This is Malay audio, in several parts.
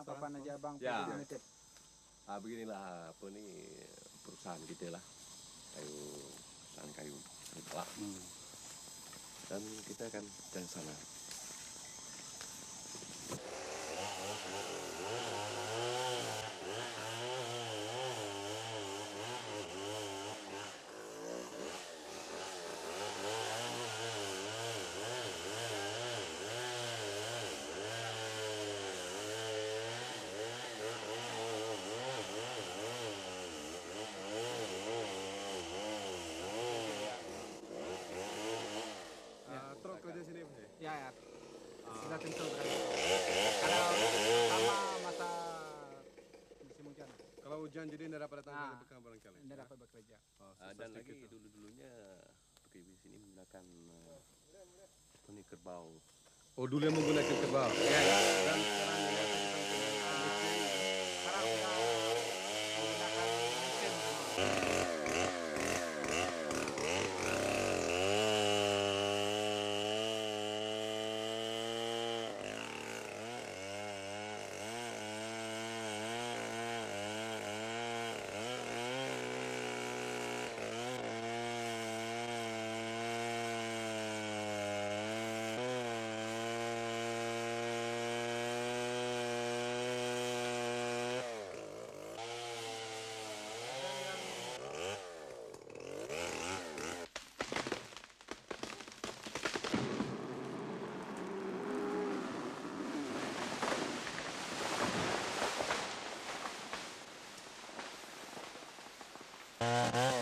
Kilang besar papan apa? aja bang Ya. Limited. Ah beginilah apa ni perusahaan kita lah. Kayu perusahaan kayu Balak. Dan kita akan dari sana. Ah, truk kerja sini apa? Ya ya. Sudah tentu berada. Kalau sama masa musim hujan Kalau hujan jadi tidak dapat datang ke pekan barangkali. tidak dapat bekerja. Oh, susah dan lagi tu. dulu-dulunya PKB sini menggunakan ah, apa ni kerbau. Oh dulu yang menggunakan kerbau. Ya. Dan sekarang Uh-huh.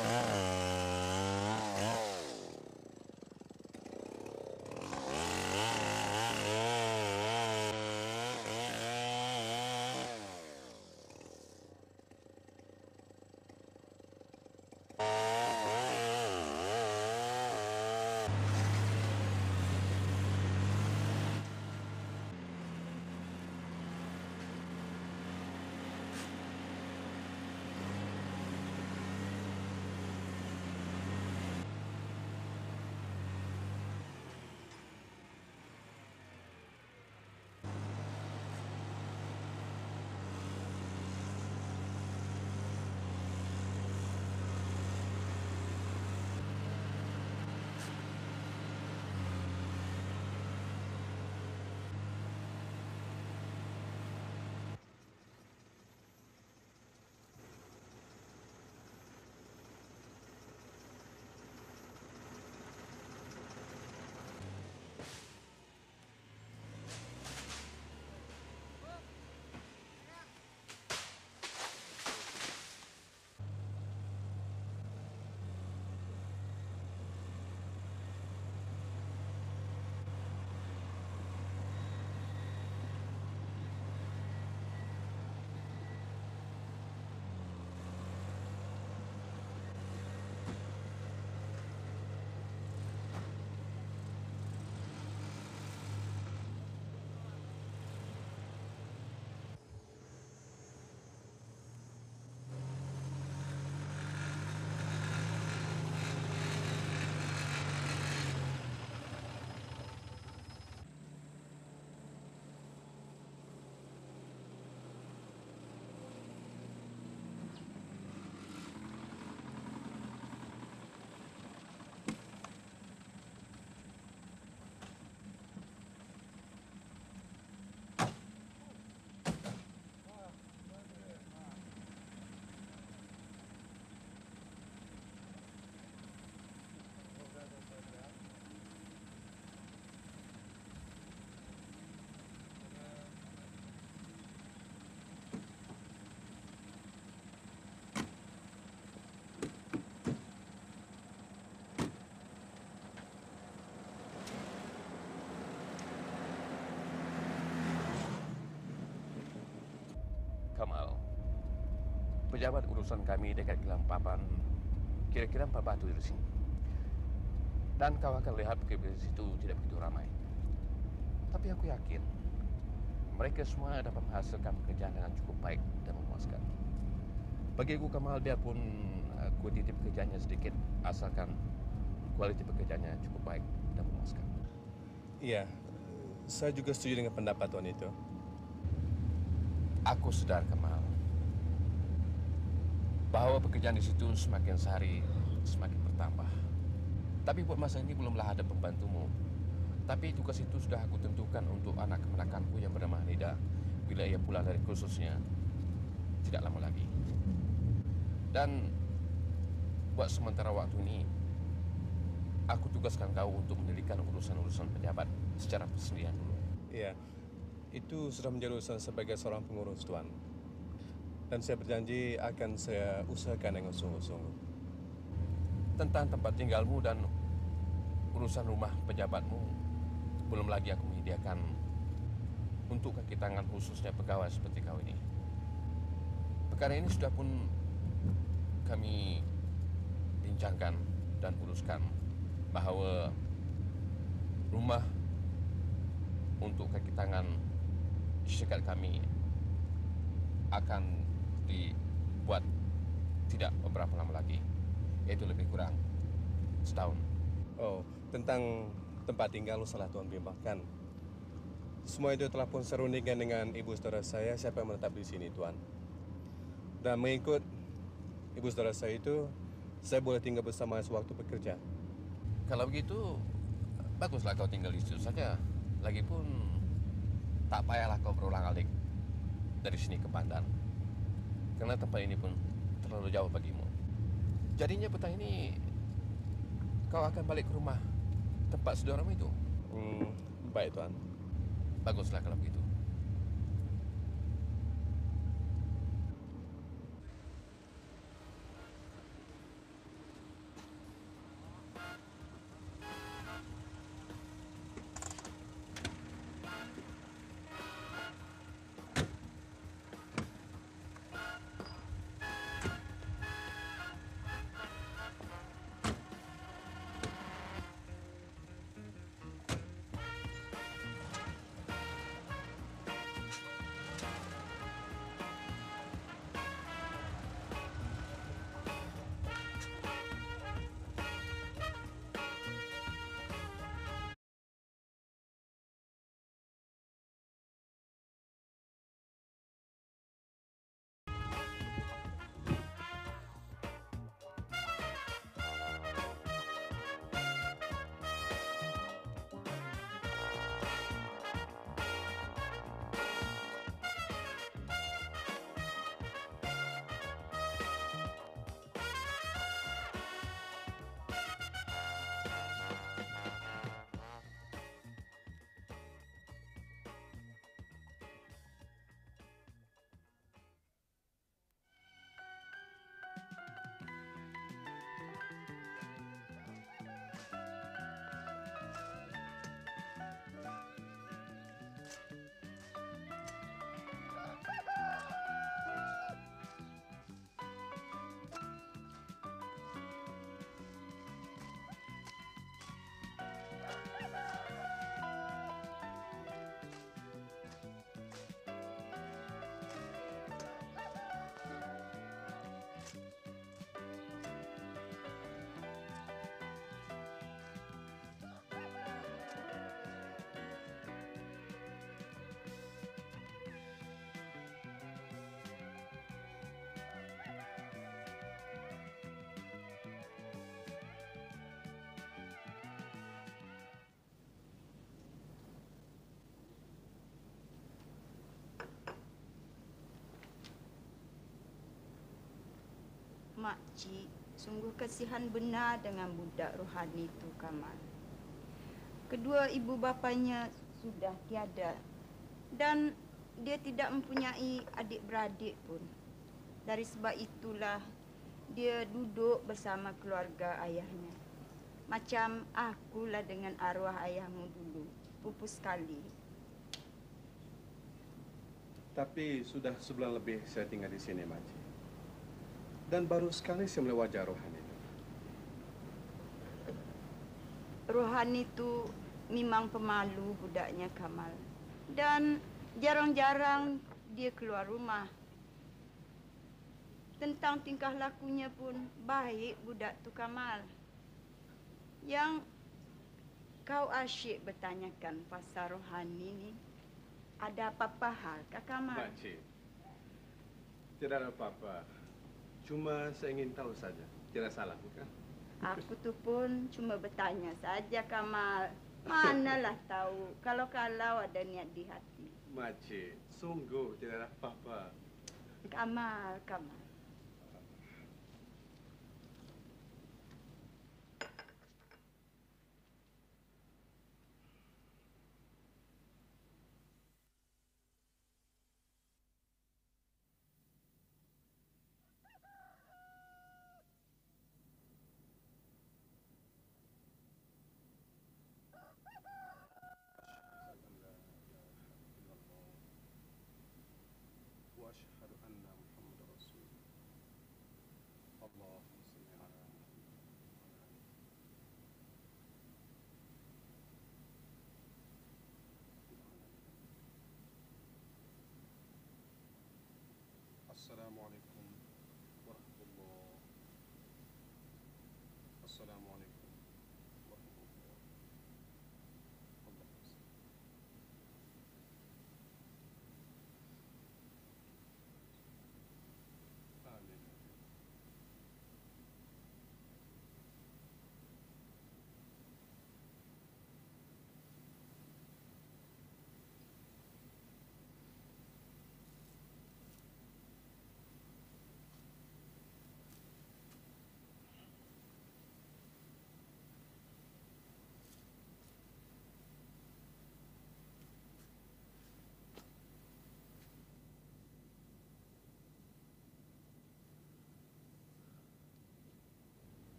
Pejabat urusan kami dekat Gelampapan kira-kira empat batu dari sini. Dan kau akan lihat ke situ tidak begitu ramai. Tapi aku yakin mereka semua dapat menghasilkan pekerjaan dengan cukup baik dan memuaskan. Bagi aku Kamal biarpun uh, kuantiti pekerjaannya sedikit asalkan kualiti pekerjaannya cukup baik dan memuaskan. Iya, saya juga setuju dengan pendapat tuan itu. Aku sedar bahawa pekerjaan di situ semakin sehari semakin bertambah. Tapi buat masa ini belumlah ada pembantumu. Tapi tugas itu sudah aku tentukan untuk anak kemenakanku yang bernama Nida bila ia pulang dari kursusnya tidak lama lagi. Dan buat sementara waktu ini aku tugaskan kau untuk menyelidikkan urusan-urusan pejabat secara persendirian dulu. Iya, itu sudah menjadi urusan sebagai seorang pengurus tuan. Dan saya berjanji akan saya usahakan dengan sungguh-sungguh. Tentang tempat tinggalmu dan urusan rumah pejabatmu belum lagi aku menyediakan untuk kaki tangan khususnya pegawai seperti kau ini. Perkara ini sudah pun kami bincangkan dan uruskan bahawa rumah untuk kaki tangan syarikat kami akan dibuat tidak beberapa lama lagi yaitu lebih kurang setahun Oh, tentang tempat tinggal salah tuan bimbangkan. Semua itu telah pun serundingkan dengan ibu saudara saya siapa yang menetap di sini tuan. Dan mengikut ibu saudara saya itu, saya boleh tinggal bersama sewaktu bekerja. kalau begitu baguslah kau tinggal di situ saja lagipun tak payahlah kau berulang alik dari sini ke Pandan karena tempat ini pun terlalu jauh bagimu. Jadinya petang ini kau akan balik ke rumah tempat saudaramu itu. Hmm, baik tuan. baguslah kalau begitu Makcik sungguh kasihan benar dengan budak rohani itu Kamal. Kedua ibu bapanya sudah tiada dan dia tidak mempunyai adik-beradik pun. Dari sebab itulah dia duduk bersama keluarga ayahnya. Macam akulah dengan arwah ayahmu dulu. Pupus sekali. Tapi sudah sebulan lebih saya tinggal di sini, Makcik. Dan baru sekali saya melihat wajah rohani itu. Rohani itu memang pemalu budaknya Kamal. Dan jarang-jarang dia keluar rumah. Tentang tingkah lakunya pun baik budak tu Kamal. Yang kau asyik bertanyakan pasal rohani ni, ada apa-apa hal Kak Kamal? Makcik, tidak ada apa-apa. Cuma saya ingin tahu saja. Tidak salah, bukan? Aku tu pun cuma bertanya saja Kamal. Manalah tahu kalau-kalau ada niat di hati. Makcik, sungguh tidak ada apa-apa. Kamal, Kamal. Salam.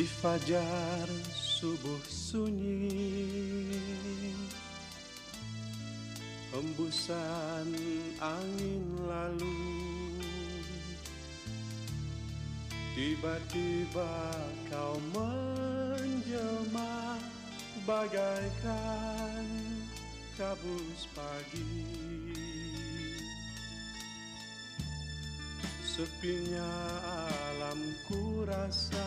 Di fajar subuh sunyi. Hembusan angin lalu. Tiba-tiba kau menjelma Bagaikan kabus pagi. Sepinya alam ku rasa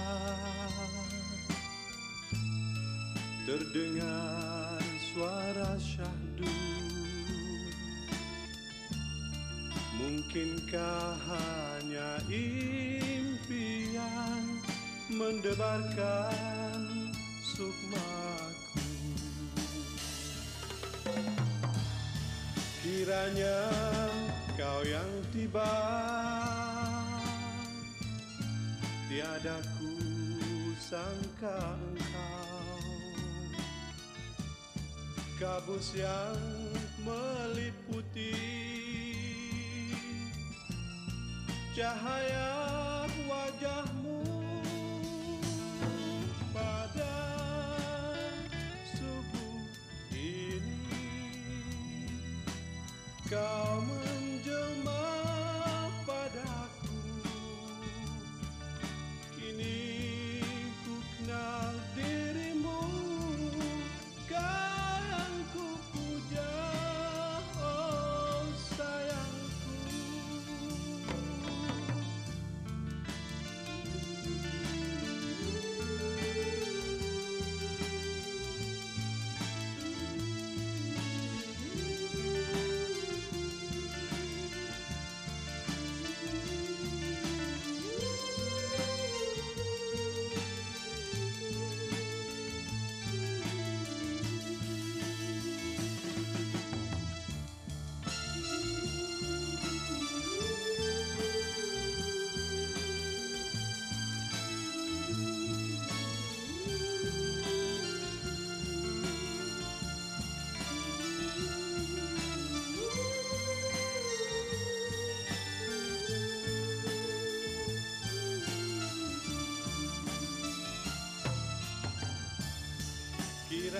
Terdengar suara syahdu. Mungkinkah hanya impian Mendebarkan sukmaku? Kiranya kau yang tiba Tiada ku sangka engkau. Kabus yang meliputi Cahaya wajahmu pada subuh ini. Kau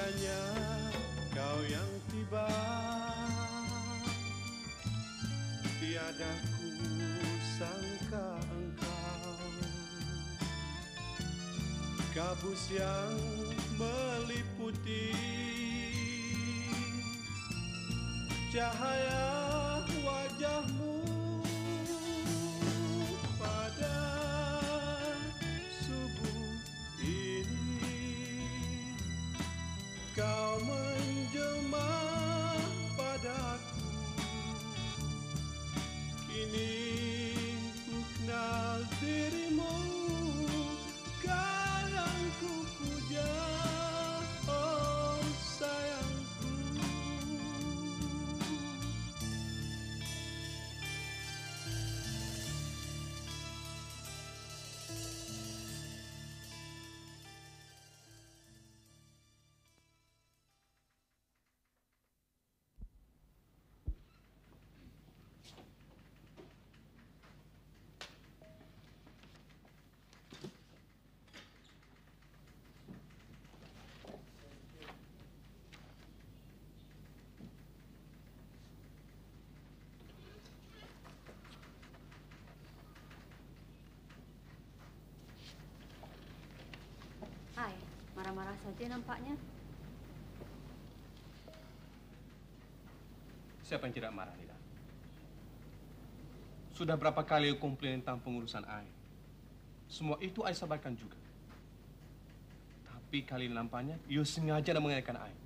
Indahnya kau yang tiba. Tiada ku sangka engkau. Kabus yang meliputi Cahaya marah-marah saja nampaknya. Siapa yang tidak marah, Nida? Sudah berapa kali you komplain tentang pengurusan air? Semua itu I sabarkan juga. Tapi kali ini nampaknya, you sengaja nak mengenaikan air.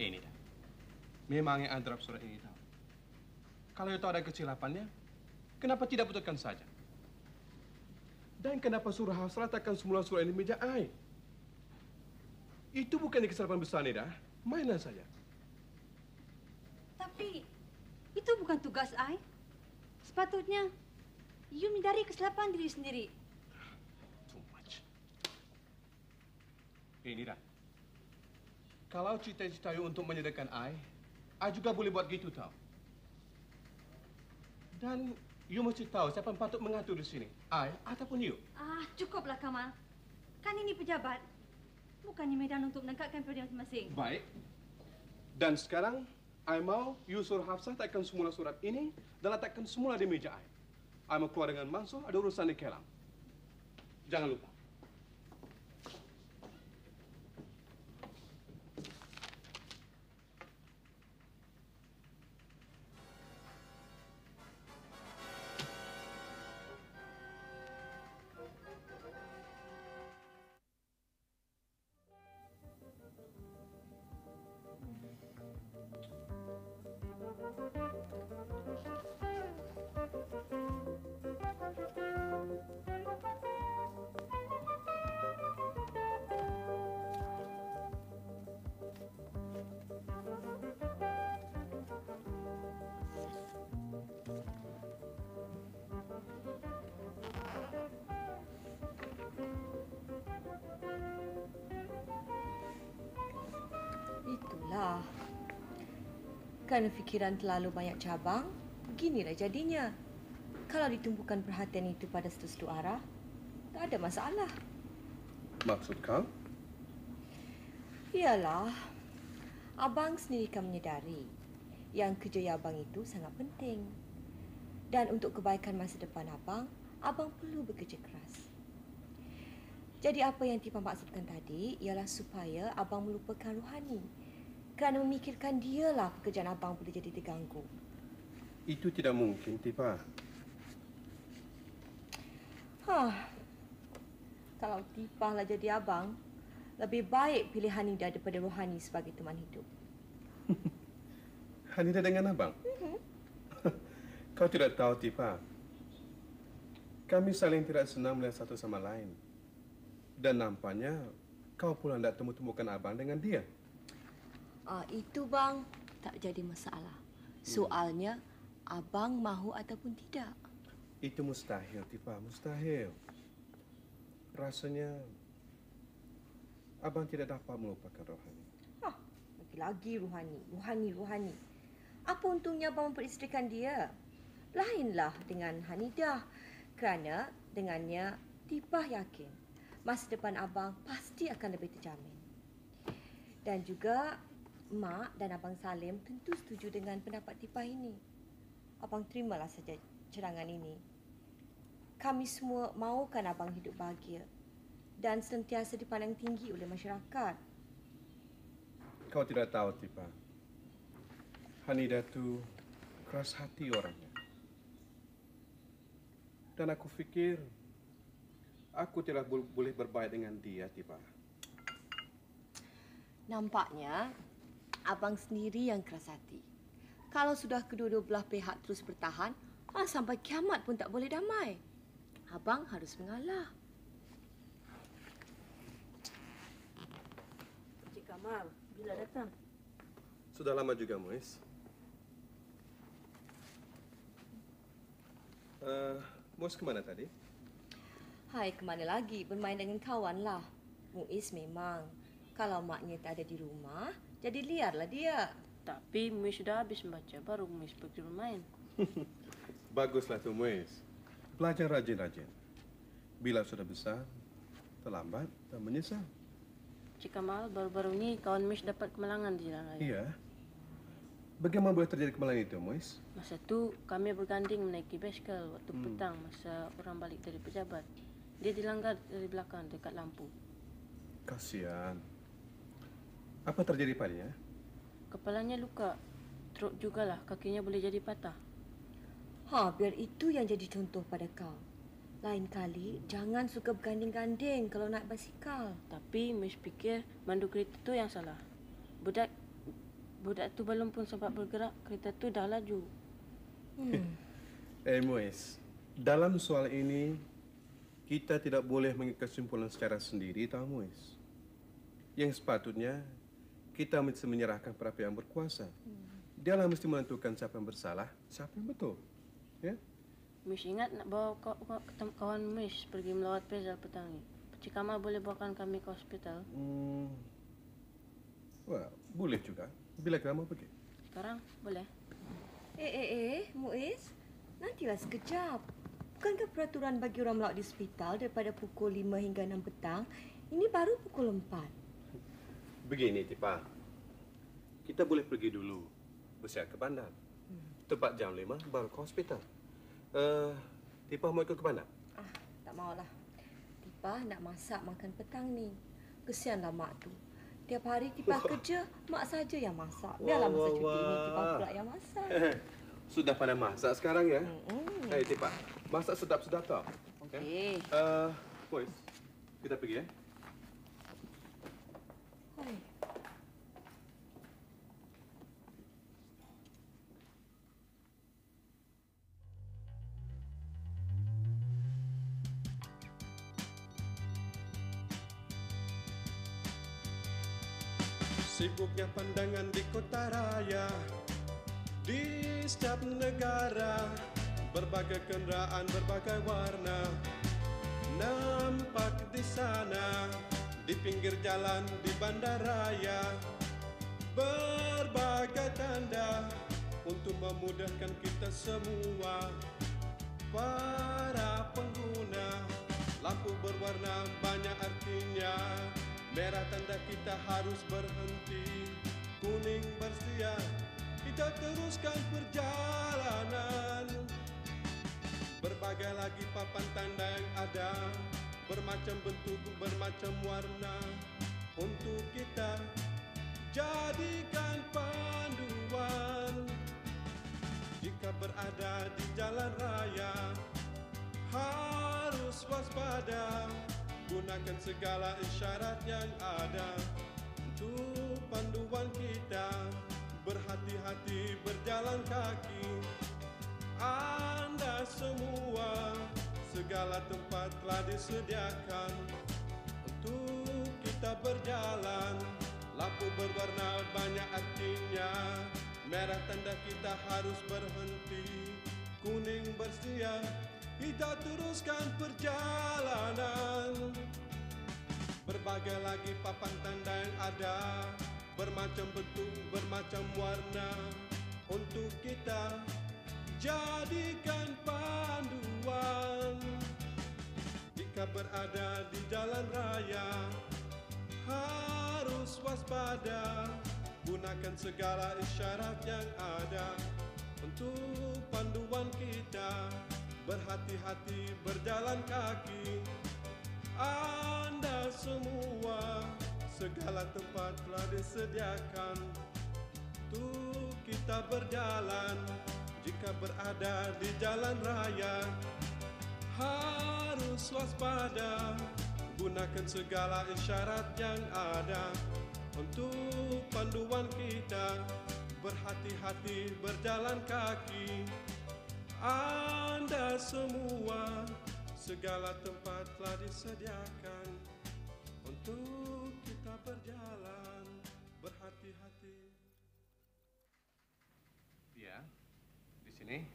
Eh, Nida. Memang yang I drop surat ini tahu. Kalau you tahu ada kesilapannya, kenapa tidak betulkan saja? Dan kenapa suruh Hasrat akan semula surat ini meja air? Itu bukan kesalahan besar, Nida. Mainan saja. Tapi itu bukan tugas I. Sepatutnya you menyadari kesilapan diri sendiri. Too much. Eh, Nida. Kalau cita-cita you untuk menyediakan I, I juga boleh buat gitu tau. Dan you mesti tahu siapa yang patut mengatur di sini. I ataupun you. Ah, cukuplah Kamal. Kan ini pejabat. Bukannya medan untuk menegakkan periode masing-masing. Baik. Dan sekarang, I mau you suruh Hafsah takkan semula surat ini dan letakkan semula di meja I. I mau keluar dengan Mansur, ada urusan di Kelang. Jangan lupa. Kerana fikiran terlalu banyak cabang, beginilah jadinya. Kalau ditumpukan perhatian itu pada satu-satu arah, tak ada masalah. Maksud kau? Iyalah, abang sendiri kan menyedari yang kerja abang itu sangat penting. Dan untuk kebaikan masa depan abang, abang perlu bekerja keras. Jadi apa yang Tipa maksudkan tadi ialah supaya abang melupakan rohani. Kerana memikirkan dialah pekerjaan abang boleh jadi terganggu. Itu tidak mungkin, Tipa. Hah. Kalau Tipah lah jadi abang, lebih baik pilih Hanida daripada Rohani sebagai teman hidup. Hanida dengan abang? kau tidak tahu, Tipa. Kami saling tidak senang melihat satu sama lain. Dan nampaknya kau pula tidak temu-temukan abang dengan dia. Ah, itu bang tak jadi masalah. Soalnya abang mahu ataupun tidak. Itu mustahil, Tipa. Mustahil. Rasanya abang tidak dapat melupakan Rohani. Hah, lagi-lagi Rohani, Rohani, Rohani. Apa untungnya abang memperisterikan dia? Lainlah dengan Hanidah. Kerana dengannya Tipah yakin masa depan abang pasti akan lebih terjamin. Dan juga Mak dan Abang Salim tentu setuju dengan pendapat Tipah ini. Abang terimalah saja cerangan ini. Kami semua mahukan Abang hidup bahagia dan sentiasa dipandang tinggi oleh masyarakat. Kau tidak tahu, Tipa. Hanida tu keras hati orangnya. Dan aku fikir aku tidak bol- boleh berbaik dengan dia, Tipa. Nampaknya abang sendiri yang keras hati. Kalau sudah kedua-dua belah pihak terus bertahan, ah, sampai kiamat pun tak boleh damai. Abang harus mengalah. Cik Kamal, bila datang? Sudah lama juga, Muiz. Uh, Muiz kemana tadi? Hai, kemana lagi? Bermain dengan kawan lah. Muiz memang. Kalau maknya tak ada di rumah, jadi liarlah dia. Tapi Miss sudah habis membaca, baru Miss pergi bermain. Baguslah tu, Muiz. Belajar rajin-rajin. Bila sudah besar, terlambat dan menyesal. Cik Kamal, baru-baru ini kawan Miss dapat kemalangan di jalan raya. Iya. Bagaimana boleh terjadi kemalangan itu, Muiz? Masa tu kami berganding menaiki basikal waktu Hmm. petang masa orang balik dari pejabat. Dia dilanggar dari belakang dekat lampu. Kasihan. Apa terjadi padanya? Kepalanya luka. Teruk jugalah kakinya boleh jadi patah. Ha, biar itu yang jadi contoh pada kau. Lain kali, jangan suka berganding-ganding kalau naik basikal. Tapi Miss fikir mandu kereta tu yang salah. Budak budak tu belum pun sempat bergerak, kereta tu dah laju. Hmm. Eh, Muiz. Dalam soal ini, kita tidak boleh mengambil kesimpulan secara sendiri, tahu Muiz. Yang sepatutnya, kita mesti menyerahkan pada pihak yang berkuasa. Dialah mesti menentukan siapa yang bersalah, siapa yang betul. Ya? Miss ingat nak bawa kawan Miss pergi melawat Faisal petang ni. Cik Kamal boleh bawakan kami ke hospital. Hmm. Wah, boleh juga. Bila kita mau pergi? Sekarang boleh? Eh, eh, eh, Muiz. Nantilah sekejap. Bukankah peraturan bagi orang melawat di hospital daripada pukul 5 hingga 6 petang, ini baru pukul 4. Begini, Tipa. Kita boleh pergi dulu. Bersiap ke bandar. Tepat jam 5 baru ke hospital. Uh, Tipa mau ikut ke bandar? Ah, tak maulah. Tipah nak masak makan petang ni. Kesianlah mak tu. Tiap hari Tipah kerja, mak saja yang masak. Biarlah masa Wah, cuti wah, wah. Tipah pula yang masak. Sudah pandai masak sekarang ya? Mm-mm. Eh, Tipa. Masak sedap-sedap tau. Okey. Uh, boys, kita pergi ya. Hai. Sibuknya pandangan di kota raya Di setiap negara. Berbagai kenderaan, berbagai warna Nampak di sana Di pinggir jalan, di bandaraya. Berbagai tanda Untuk memudahkan kita semua. Para pengguna Lampu berwarna banyak artinya. Merah tanda kita harus berhenti. Kuning bersedia Kita teruskan perjalanan. Berbagai lagi papan tanda yang ada Bermacam bentuk, bermacam warna Untuk kita jadikan panduan. Jika berada di jalan raya Harus waspada. Gunakan segala isyarat yang ada Untuk panduan kita. Berhati-hati berjalan kaki Anda semua Segala tempat telah disediakan. Untuk kita berjalan Lampu berwarna banyak artinya. Merah tanda kita harus berhenti Kuning bersedia. Kita teruskan perjalanan. Berbagai lagi papan tanda yang ada Bermacam bentuk, bermacam warna. Untuk kita jadikan panduan. Jika berada di jalan raya harus waspada. Gunakan segala isyarat yang ada Untuk panduan kita. Berhati-hati berjalan kaki. Anda semua Segala tempat telah disediakan Untuk kita berjalan Jika berada di jalan raya Harus waspada. Gunakan segala isyarat yang ada Untuk panduan kita. Berhati-hati berjalan kaki. Anda semua Segala tempat telah disediakan Untuk kita berjalan sini.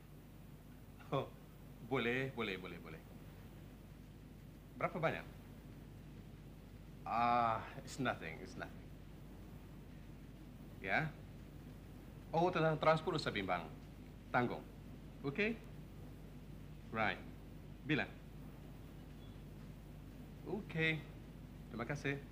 Oh, boleh, boleh, boleh, boleh. Berapa banyak? Ah, it's nothing, it's nothing. Ya? Oh, tentang transport usah bimbang. Tanggung. Okay? Right. Bilang. Okay. Terima kasih.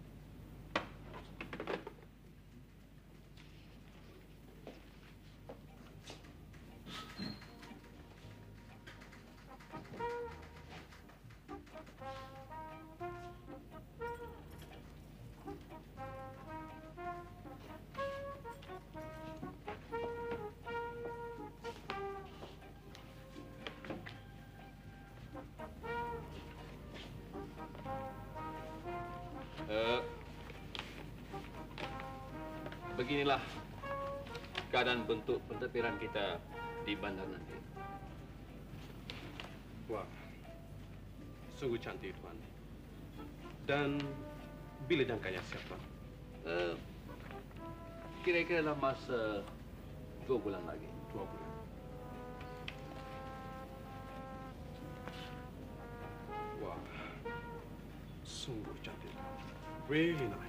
Beginilah keadaan bentuk pentadbiran kita di bandar nanti. Wah, sungguh cantik tuan. Dan bila jangkanya siap tuan? Eh, kira-kira dalam masa dua bulan lagi. Dua bulan. Wah, sungguh cantik. Really nice.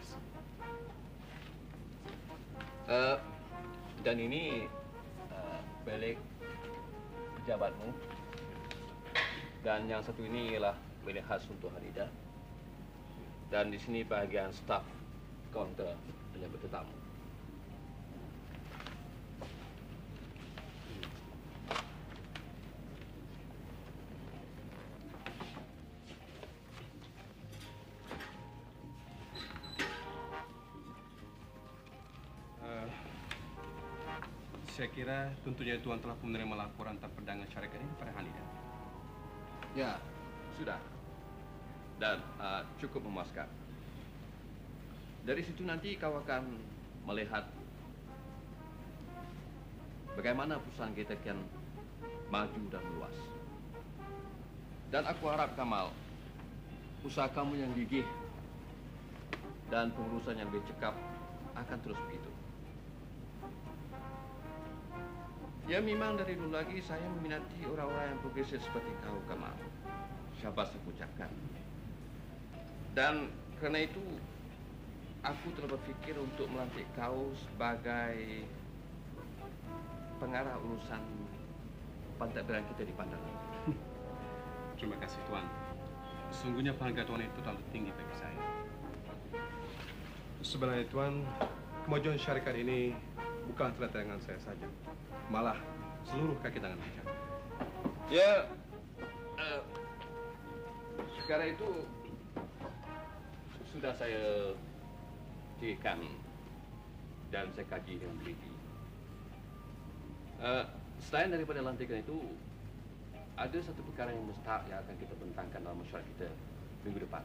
Eh, dan ini eh, bilik pejabatmu. Dan yang satu ini ialah bilik khas untuk Hanida. Dan di sini bahagian staf kaunter penyambut tetamu. Saya kira tentunya tuan telah menerima laporan tentang perdagangan syarikat ini kepada Hanida. Ya, sudah. Dan uh, cukup memuaskan. Dari situ nanti kau akan melihat bagaimana perusahaan kita akan maju dan luas. Dan aku harap Kamal, usaha kamu yang gigih dan pengurusan yang lebih cekap akan terus begitu. Ya memang dari dulu lagi saya meminati orang-orang yang progresif seperti kau, Kamal. Syabas aku ucapkan. Dan kerana itu, aku telah berfikir untuk melantik kau sebagai pengarah urusan pentadbiran kita di Pandangan. Terima kasih tuan. Sesungguhnya penghargaan tuan itu terlalu tinggi bagi saya. Sebenarnya tuan, kemajuan syarikat ini bukan dengan saya saja. Malah seluruh kaki tangan. Ya, eh, sekarang itu sudah saya fikirkan dan saya kaji dengan teliti. Eh, selain daripada lantikan itu, ada satu perkara yang mustahak yang akan kita bentangkan dalam masyarakat kita minggu depan.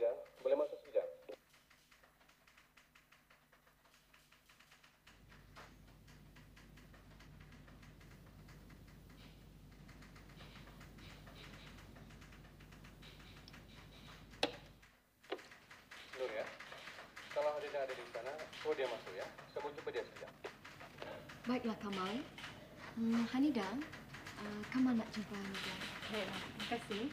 Nida, boleh masuk sekejap? Nur ya, kalau Nida ada di sana, suruh dia masuk ya. Saya mau jumpa dia sekejap. Baiklah Kamal. Hmm, Hanida, uh, Kamal nak jumpa Hanida. Baiklah, terima kasih.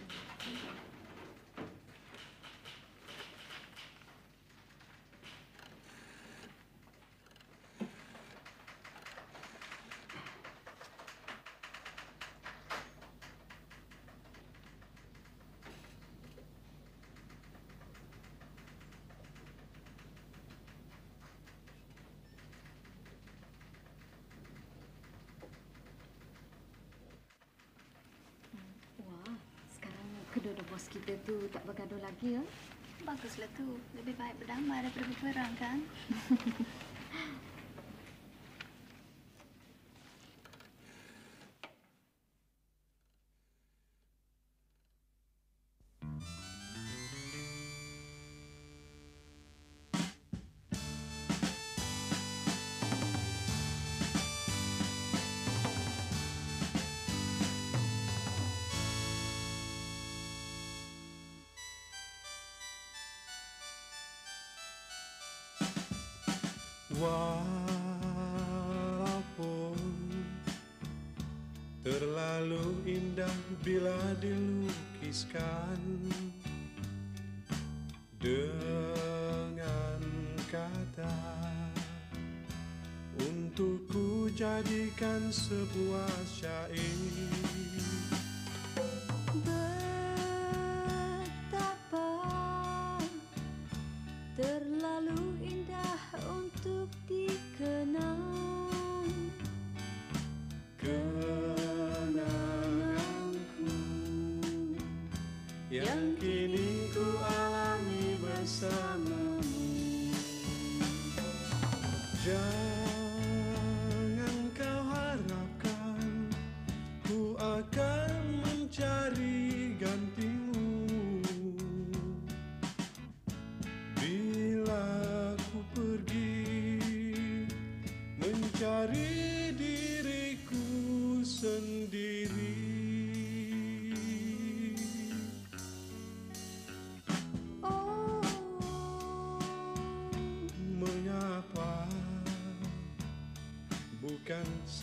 Wah, sekarang kedua-dua bos kita tu bergaduh lagi ya. Baguslah tu. Lebih baik berdamai daripada berperang kan? indah bila dilukiskan. Dengan kata untuk ku jadikan sebuah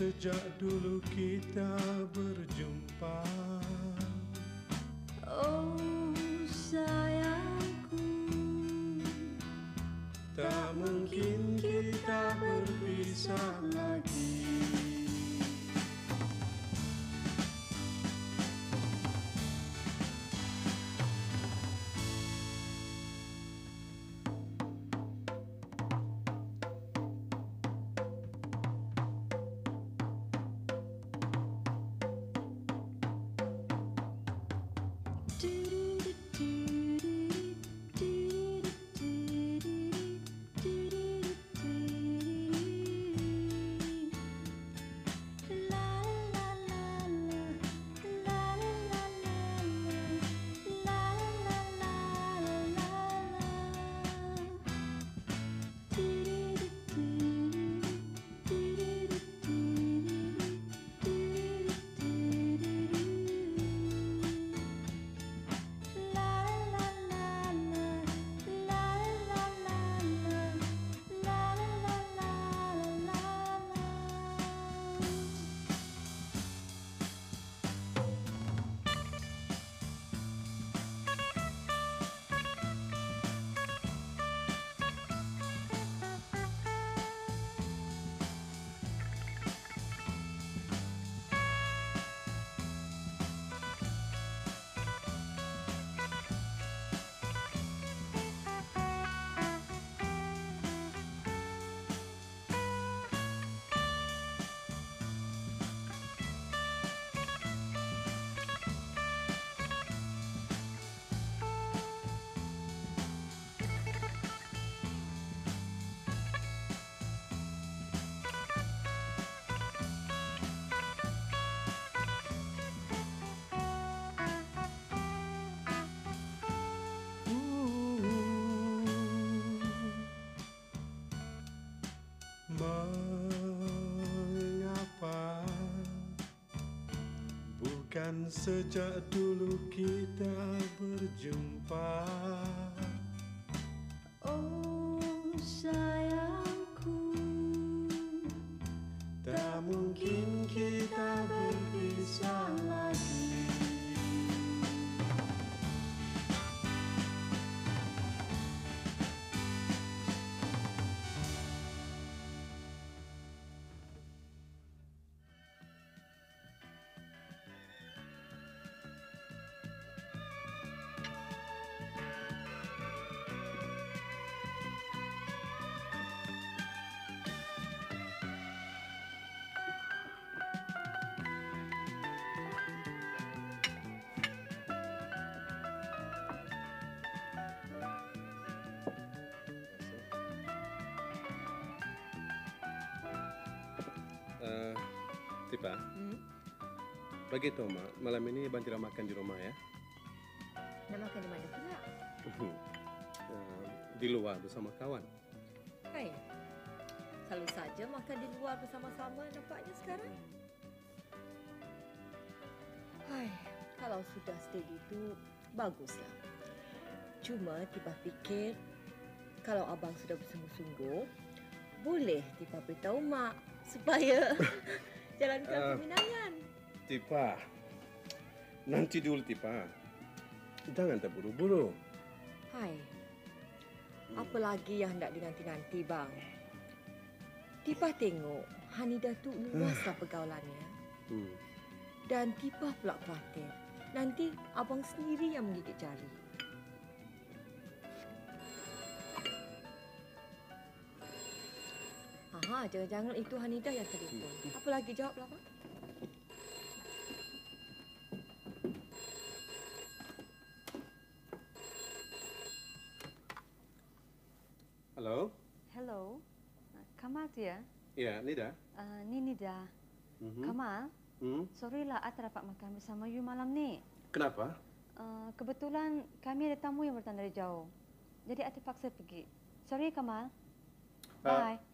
sejak dulu kita sejak dulu kita berjumpa Tipa, Hmm? bagi tahu Mak, malam ini Abang tidak makan di rumah ya. Nak makan di mana pula? Uh, di luar bersama kawan. Hai. Selalu saja makan di luar bersama-sama nampaknya sekarang. Hai, kalau sudah steady itu baguslah. Cuma Tipa fikir kalau abang sudah bersungguh-sungguh, boleh Tipa beritahu mak supaya jalankan Ah. peminangan. Tipa, nanti dulu Tipa. Jangan terburu-buru. Hai. Apa lagi yang hendak dinanti-nanti, bang? Tipa tengok Hanida tu luaslah pergaulannya. Hmm. Dan Tipa pula khawatir. Nanti abang sendiri yang menggigit jari. Aha, jangan-jangan itu Hanida yang telefon. Apa lagi jawablah? Halo? Hello. Uh, Kamal tu ya? Ya, Nida. Uh, ni Nida. Mhm. Kamal, Hmm? sorry lah tak dapat makan bersama you malam ni. Kenapa? Uh, kebetulan kami ada tamu yang datang dari jauh. Jadi I terpaksa pergi. Sorry Kamal. Ah, Bye. Nida?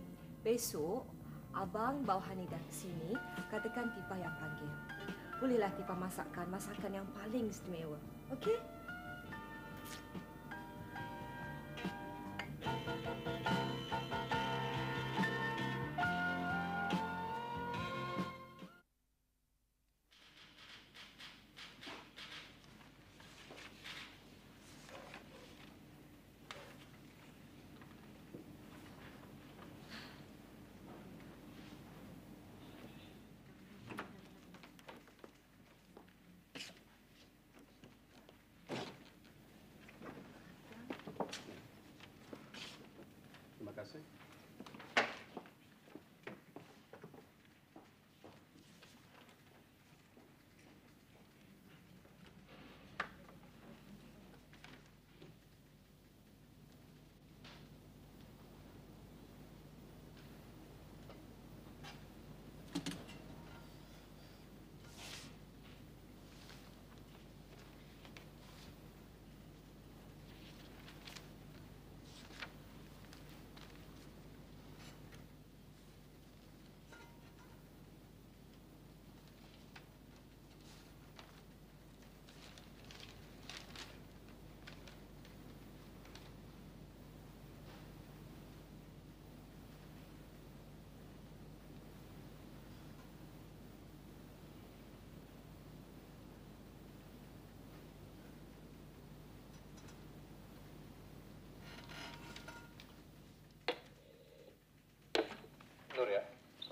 Besok, Abang bawa Hanidah ke sini, katakan Tipa yang panggil. Bolehlah Tipa masakkan masakan yang paling istimewa. Okey?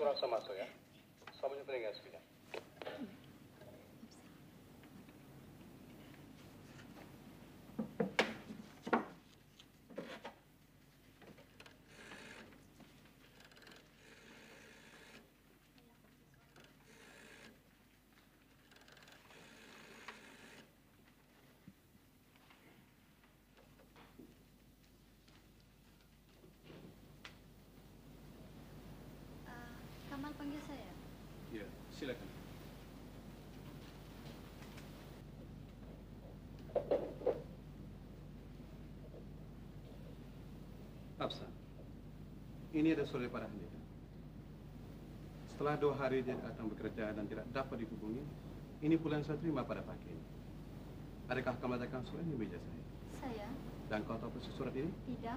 Ya, surat sama masuk ya. Sama telinga sekejap. Silakan. Absa, ini ada surat daripada Hanida. Setelah dua hari dia datang bekerja dan tidak dapat dihubungi, ini pula yang saya terima pada pagi ini. Adakah kamu letakkan surat ini di meja saya? Saya Dan kau tahu persis surat ini? tidak.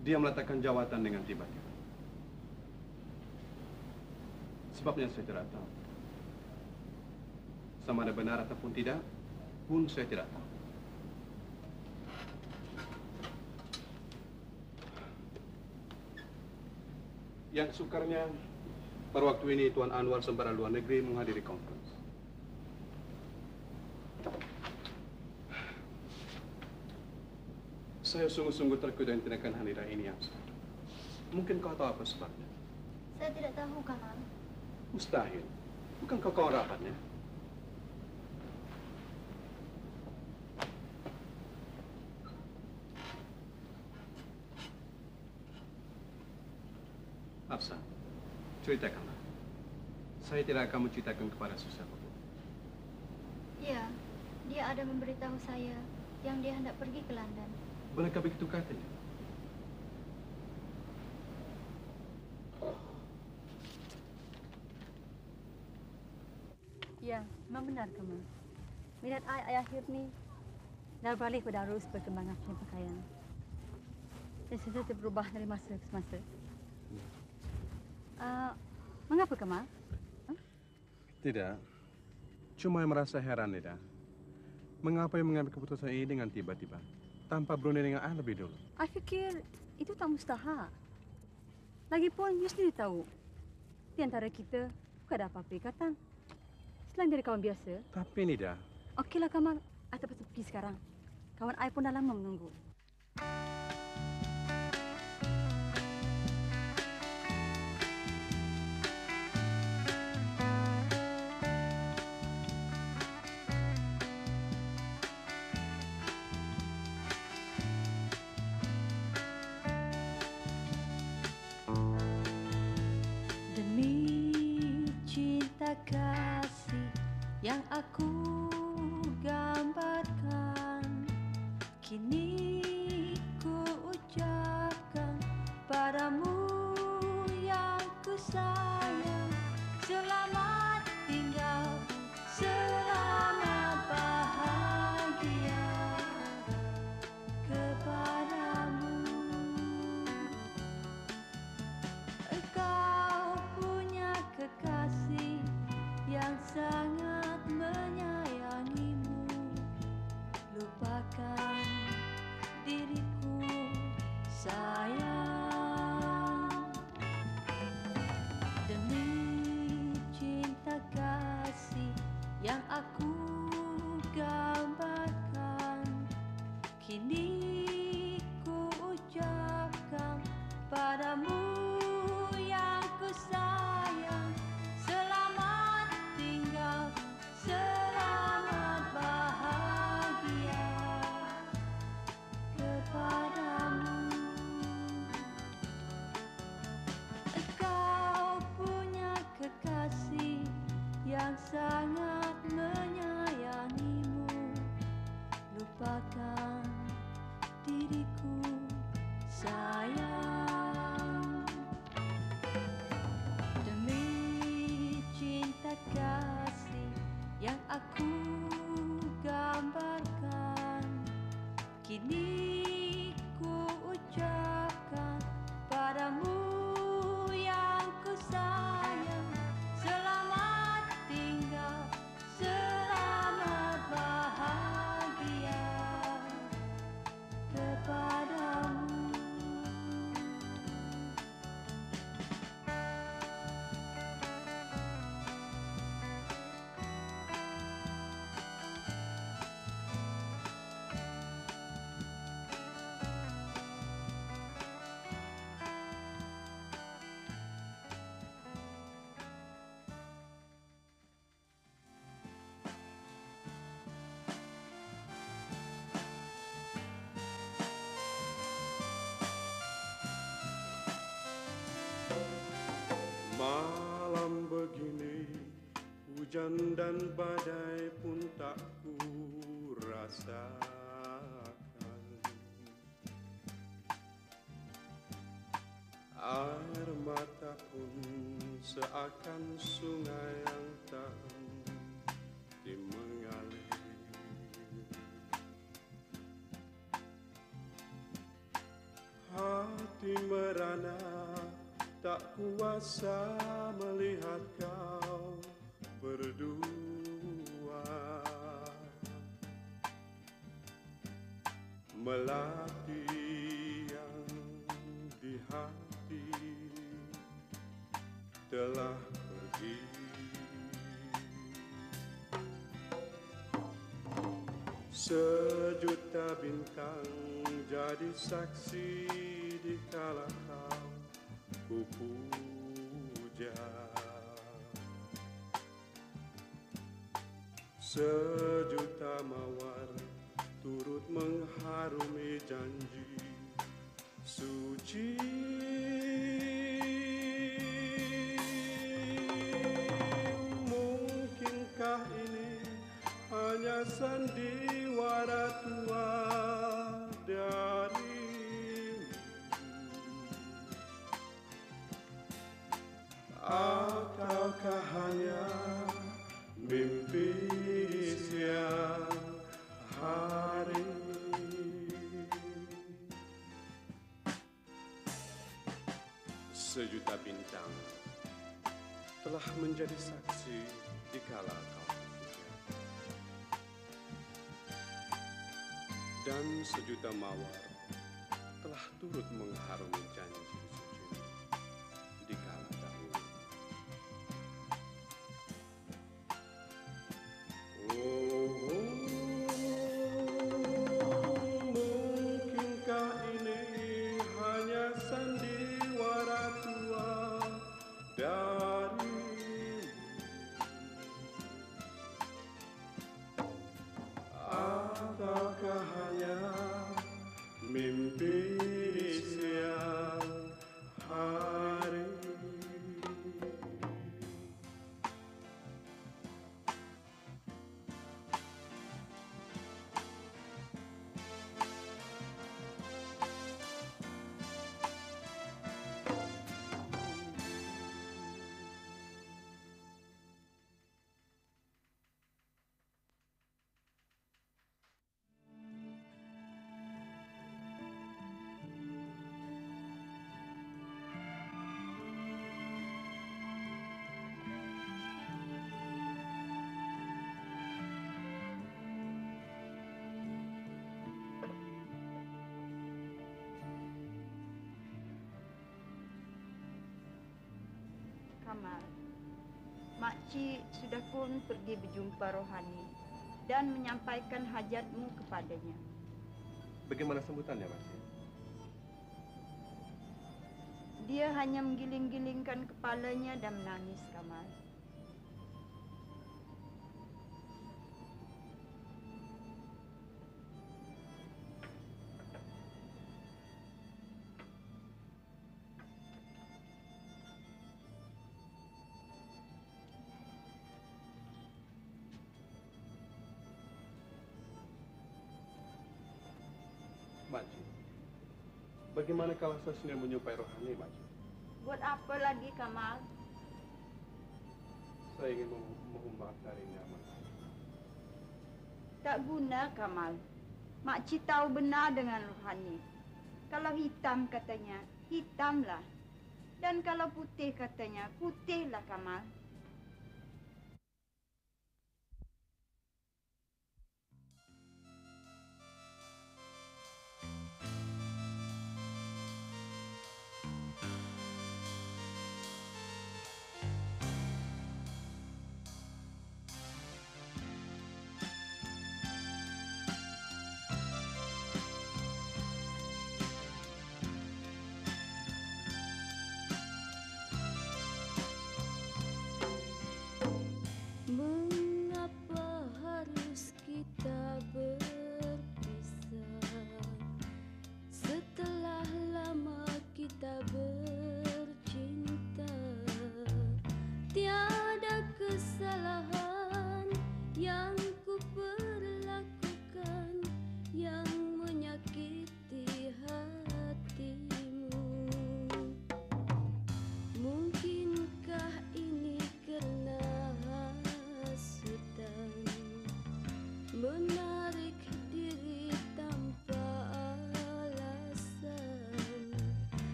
Dia meletakkan jawatan dengan tiba-tiba. Sebabnya saya tidak tahu. Sama ada benar ataupun tidak, pun saya tidak tahu. Yang sukarnya, pada waktu ini Tuan Anwar Sembara Luar Negeri menghadiri conference. Saya sungguh-sungguh terkejut dengan tindakan Hanira ini yang Mungkin kau tahu apa sebabnya? Saya tidak tahu, Kamal. Mustahil. Bukan kau kawan rapatnya? Afsa, ceritakanlah. Saya tidak akan menceritakan kepada sesiapa pun. Ya, dia ada memberitahu saya yang dia hendak pergi ke London. Benarkah begitu katanya? Ya, memang benar kamu. Minat I akhir-akhir ni dah beralih pada arus perkembangan seni pakaian. Dan sentiasa berubah dari masa ke semasa. Uh, mengapa Kamal? Tidak. Cuma yang merasa heran, Nida. Mengapa yang mengambil keputusan ini dengan tiba-tiba? Tanpa berunding dengan I lebih dulu. I fikir itu tak mustahak. Lagipun, you sendiri tahu. Di antara kita, bukan ada apa-apa ikatan. Selain dari kawan biasa. Tapi, Nida, Okeylah Kamal, I terpaksa pergi sekarang. Kawan I pun dah lama menunggu. hujan dan badai pun tak ku rasakan Air mata pun seakan sungai yang tak henti mengalir. Hati merana tak kuasa mengalir bintang jadi saksi di kala kau ku puja Sejuta mawar turut mengharumi janji suci. Mungkinkah ini hanya sandiwara Sejuta bintang telah menjadi saksi di kala kau. Dan sejuta mawar telah turut mengharumi janji Kamal, Makcik sudah pun pergi berjumpa rohani dan menyampaikan hajatmu kepadanya. Bagaimana sambutannya, Makcik? Dia hanya menggiling-gilingkan kepalanya dan menangis, bagaimana kalau saya menyupai rohani, Makcik? Buat apa lagi, Kamal? Saya ingin maaf darinya, Makcik. Tak guna, Kamal. Makcik tahu benar dengan rohani. Kalau hitam katanya, hitamlah. Dan kalau putih katanya, putihlah, Kamal.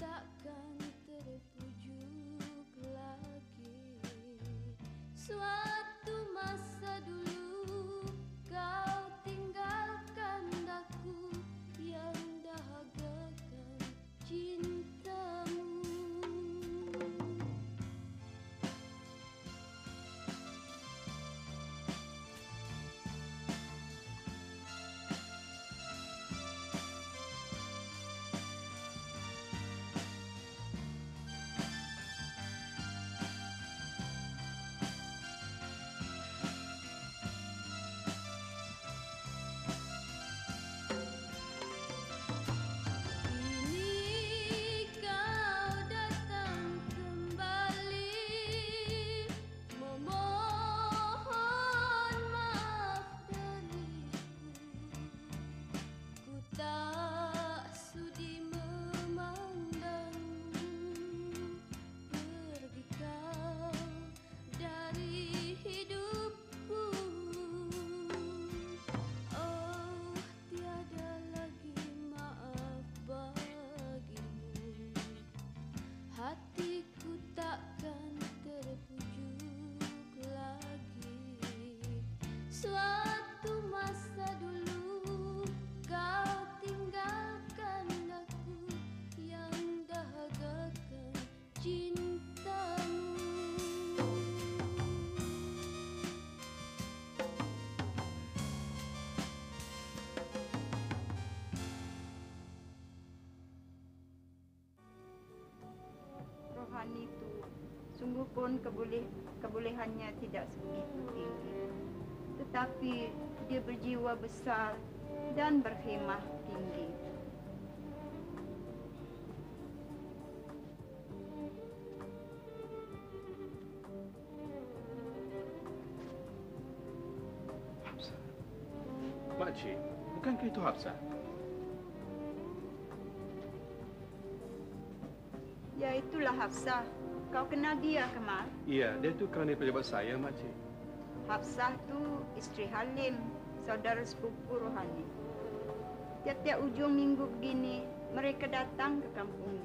Takkan terpujuk lagi. Suatu sungguh pun keboleh, kebolehannya tidak sebegitu tinggi. Tetapi dia berjiwa besar dan berkhemah tinggi. Makcik, bukankah itu Hafsah? Ya itulah Hafsah. Kau kenal dia Kemal? Iya, dia tu kerana pejabat saya, Makcik. Hafsah tu isteri Halim, saudara sepupu rohani. Tiap-tiap ujung minggu begini, mereka datang ke kampung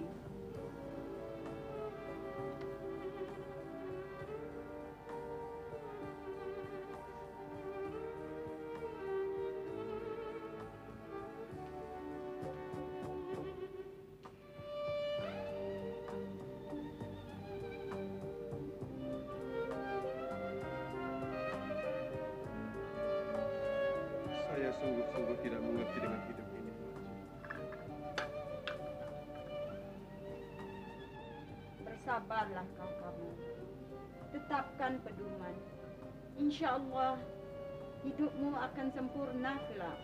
Bersabarlah kau kamu. Tetapkan pedoman. Insya Allah hidupmu akan sempurna kelak.